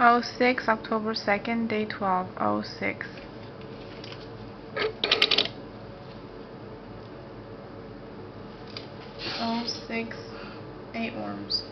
06 October 2nd, day 12, 06. 06. Eight worms.